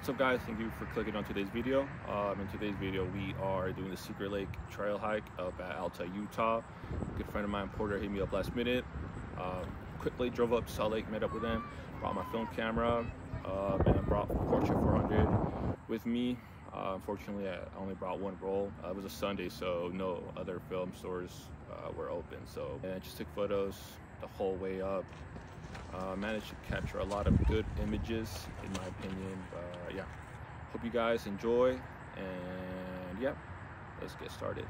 What's up guys, thank you for clicking on today's video. Um, in today's video we are doing the Secret Lake trail hike up at Alta, Utah. A good friend of mine, Porter, hit me up last minute. Um, quickly drove up to Salt Lake, met up with him, brought my film camera, uh, and I brought Portra 400 with me. Uh, unfortunately, I only brought one roll. Uh, it was a Sunday, so no other film stores uh, were open. So and I just took photos the whole way up. Uh, managed to capture a lot of good images, in my opinion. But yeah, hope you guys enjoy. And yeah, let's get started.